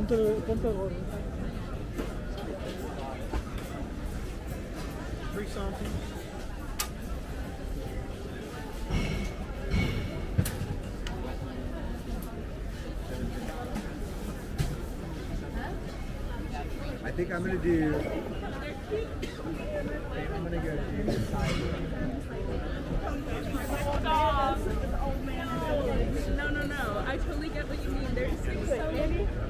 ponte, ponte el gorro. Three something. I think I'm gonna do. I'm gonna go do. Stop. No, no, no. I totally get what you mean. They're just like so.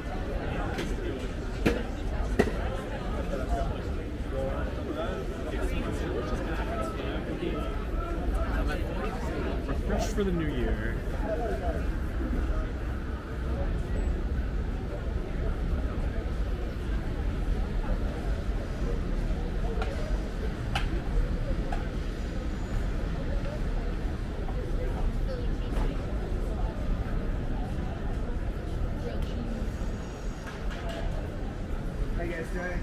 for the new year. You guys?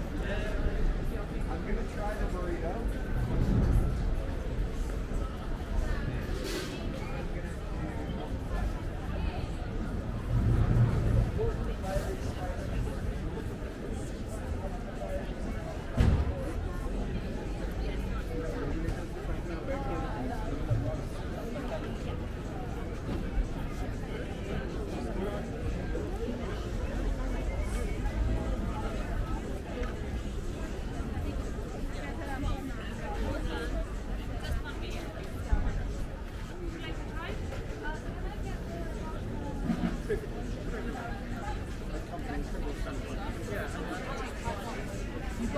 I'm gonna try the burrito.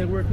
They work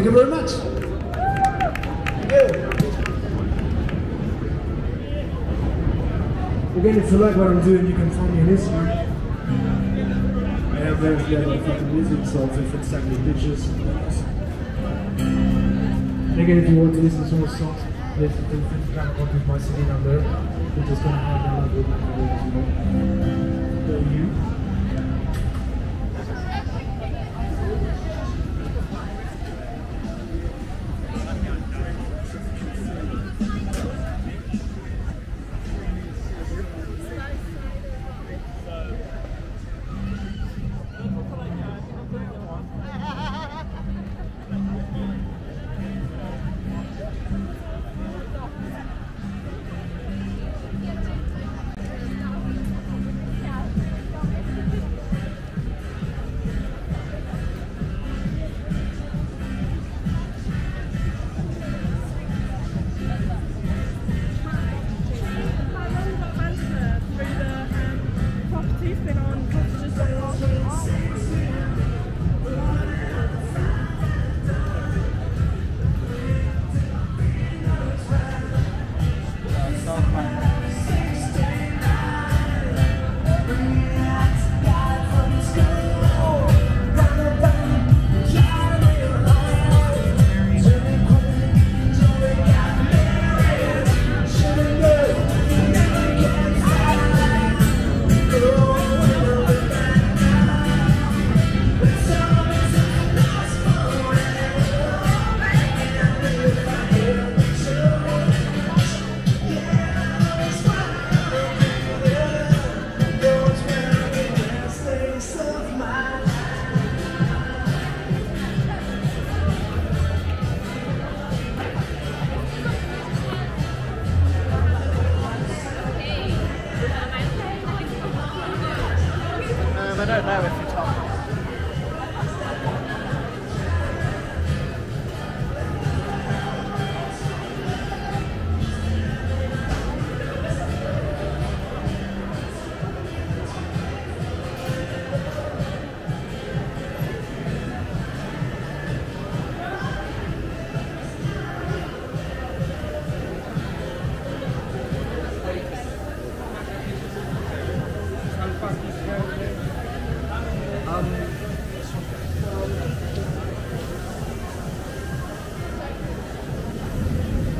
Thank you very much. Again, if you like what I'm doing, you can find me on Instagram. I have various levels of fucking music, so feel free pictures. And again, if you want to listen to more songs, please feel free to my CD number, which is going to as